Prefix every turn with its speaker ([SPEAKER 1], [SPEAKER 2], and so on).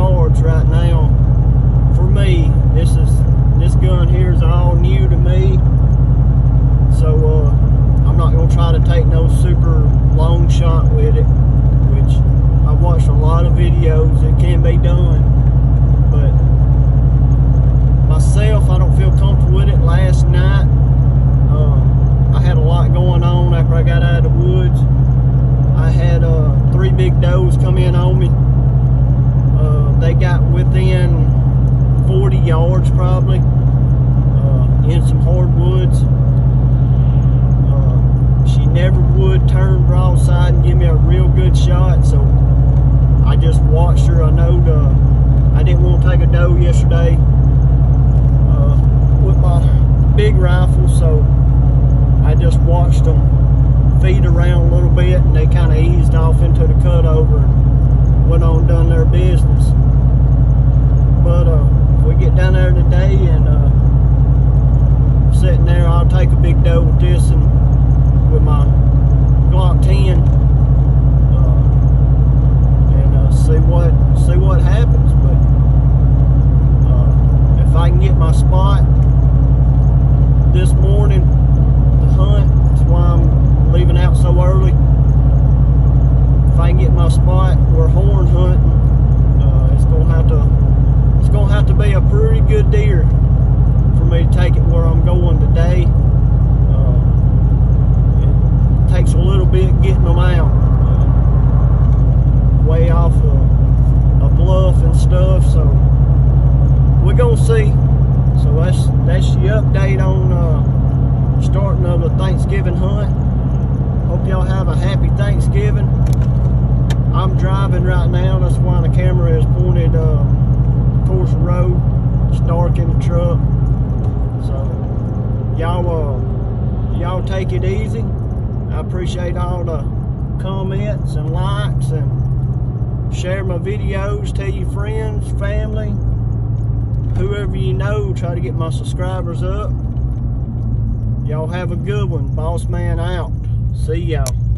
[SPEAKER 1] yards right now. For me, this is this gun here is all new to me. So uh, I'm not gonna try to take no super long shot with it, which I've watched a lot of videos. It can be done, but myself, I don't feel comfortable with it. Last night, uh, I had a lot going on after I got out of the woods. I had uh, three big does come in on me uh, they got within 40 yards probably uh, in some hardwoods. Uh, she never would turn broadside and give me a real good shot, so I just watched her. I know the, I didn't want to take a doe yesterday uh, with my big rifle, so I just watched them feed around a little bit and they kind of eased off into the cutover and went on their business. But uh, if we get down there today and uh, sitting there, I'll with this and with my Glock 10 uh, and uh, see what see what happens. But uh, if I can get my spot this morning to hunt, that's why I'm leaving out so early. If I can get my spot, we're horn hunting. Uh, it's gonna have to it's gonna have to be a pretty good deer for me to take it where I'm going today. Uh, it takes a little bit getting them out, uh, way off a, a bluff and stuff. So we're gonna see. So that's that's the update on uh, starting of the Thanksgiving hunt. Hope y'all have a happy Thanksgiving. I'm driving right now. That's why the camera is pointed uh, towards the road. It's dark in the truck. So y'all uh, y'all take it easy. I appreciate all the comments and likes and share my videos. Tell your friends, family, whoever you know. Try to get my subscribers up. Y'all have a good one. Boss man out. See y'all.